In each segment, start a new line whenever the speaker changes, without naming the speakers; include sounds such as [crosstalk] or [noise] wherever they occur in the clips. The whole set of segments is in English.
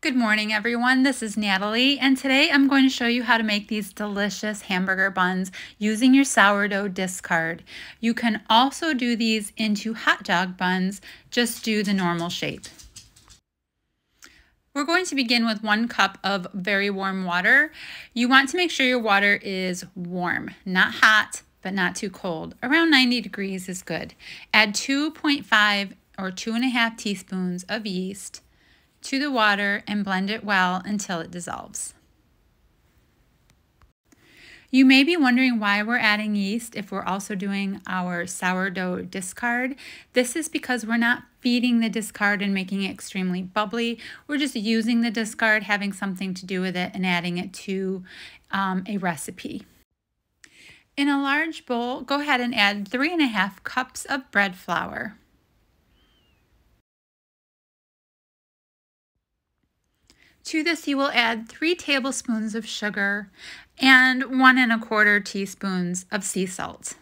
Good morning everyone, this is Natalie and today I'm going to show you how to make these delicious hamburger buns using your sourdough discard. You can also do these into hot dog buns, just do the normal shape. We're going to begin with one cup of very warm water. You want to make sure your water is warm, not hot, but not too cold. Around 90 degrees is good. Add 2.5 or 2.5 teaspoons of yeast to the water and blend it well until it dissolves. You may be wondering why we're adding yeast if we're also doing our sourdough discard. This is because we're not feeding the discard and making it extremely bubbly. We're just using the discard, having something to do with it, and adding it to um, a recipe. In a large bowl, go ahead and add three and a half cups of bread flour. To this, you will add three tablespoons of sugar and one and a quarter teaspoons of sea salt.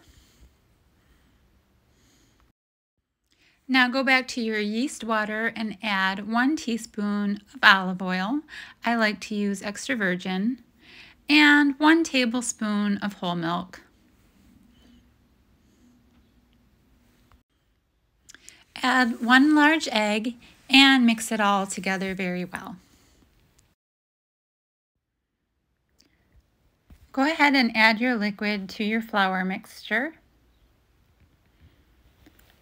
Now go back to your yeast water and add one teaspoon of olive oil. I like to use extra virgin and one tablespoon of whole milk. Add one large egg and mix it all together very well. Go ahead and add your liquid to your flour mixture.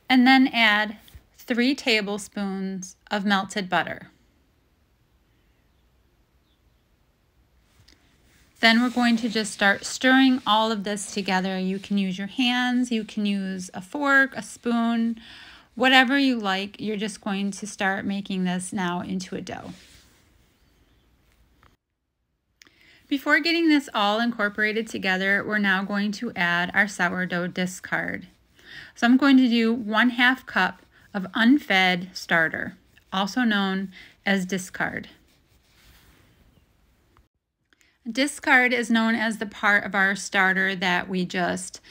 And then add three tablespoons of melted butter. Then we're going to just start stirring all of this together. You can use your hands, you can use a fork, a spoon, whatever you like. You're just going to start making this now into a dough. Before getting this all incorporated together, we're now going to add our sourdough discard. So I'm going to do one half cup of unfed starter, also known as discard. Discard is known as the part of our starter that we just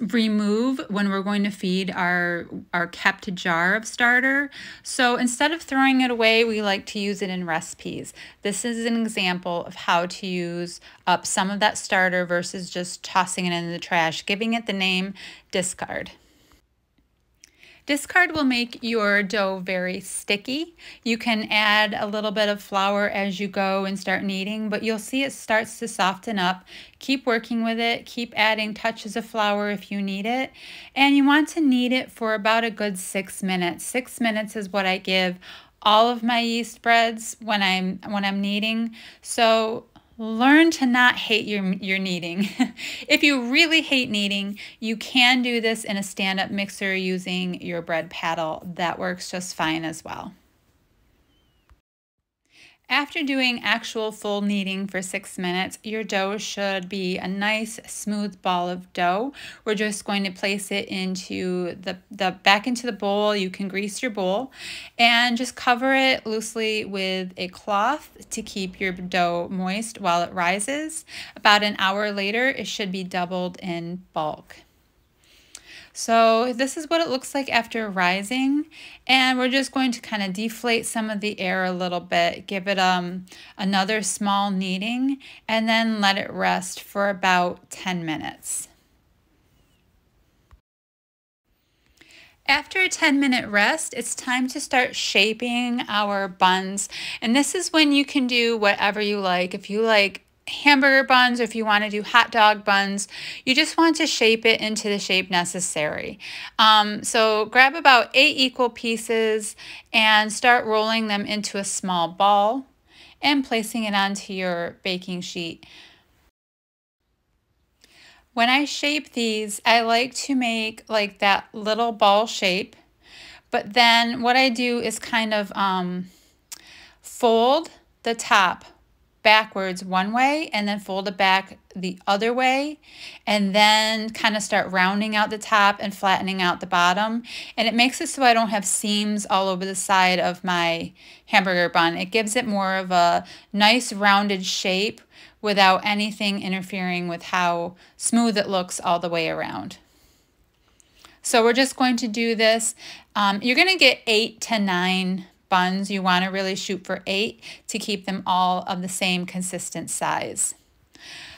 remove when we're going to feed our our kept jar of starter. So instead of throwing it away, we like to use it in recipes. This is an example of how to use up some of that starter versus just tossing it in the trash, giving it the name discard. Discard will make your dough very sticky. You can add a little bit of flour as you go and start kneading, but you'll see it starts to soften up. Keep working with it. Keep adding touches of flour if you need it. And you want to knead it for about a good six minutes. Six minutes is what I give all of my yeast breads when I'm when I'm kneading. So learn to not hate your, your kneading. [laughs] if you really hate kneading, you can do this in a stand-up mixer using your bread paddle. That works just fine as well. After doing actual full kneading for six minutes, your dough should be a nice smooth ball of dough. We're just going to place it into the, the back into the bowl. You can grease your bowl and just cover it loosely with a cloth to keep your dough moist while it rises. About an hour later, it should be doubled in bulk. So this is what it looks like after rising. And we're just going to kind of deflate some of the air a little bit, give it um, another small kneading, and then let it rest for about 10 minutes. After a 10 minute rest, it's time to start shaping our buns. And this is when you can do whatever you like. If you like hamburger buns or if you want to do hot dog buns, you just want to shape it into the shape necessary. Um, so grab about eight equal pieces and start rolling them into a small ball and placing it onto your baking sheet. When I shape these, I like to make like that little ball shape, but then what I do is kind of um, fold the top backwards one way and then fold it back the other way and then kind of start rounding out the top and flattening out the bottom and it makes it so I don't have seams all over the side of my hamburger bun. It gives it more of a nice rounded shape without anything interfering with how smooth it looks all the way around. So we're just going to do this. Um, you're going to get eight to nine buns, you want to really shoot for eight to keep them all of the same consistent size.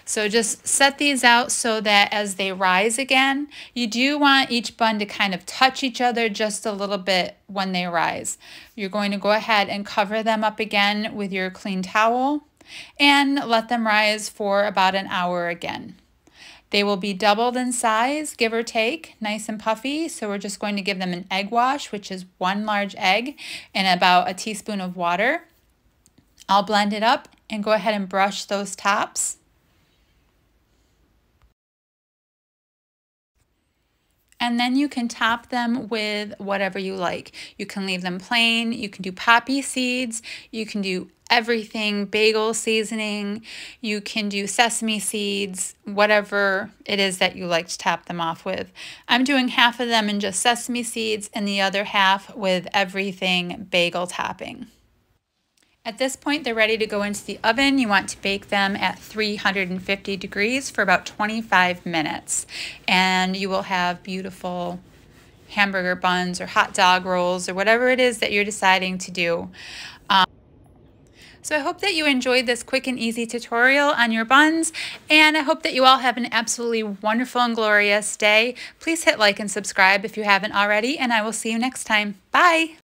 So just set these out so that as they rise again, you do want each bun to kind of touch each other just a little bit when they rise. You're going to go ahead and cover them up again with your clean towel and let them rise for about an hour again. They will be doubled in size, give or take, nice and puffy. So we're just going to give them an egg wash, which is one large egg and about a teaspoon of water. I'll blend it up and go ahead and brush those tops. And then you can top them with whatever you like. You can leave them plain, you can do poppy seeds, you can do everything, bagel seasoning, you can do sesame seeds, whatever it is that you like to top them off with. I'm doing half of them in just sesame seeds and the other half with everything bagel topping. At this point, they're ready to go into the oven. You want to bake them at 350 degrees for about 25 minutes. And you will have beautiful hamburger buns or hot dog rolls or whatever it is that you're deciding to do. Um, so I hope that you enjoyed this quick and easy tutorial on your buns, and I hope that you all have an absolutely wonderful and glorious day. Please hit like and subscribe if you haven't already, and I will see you next time. Bye!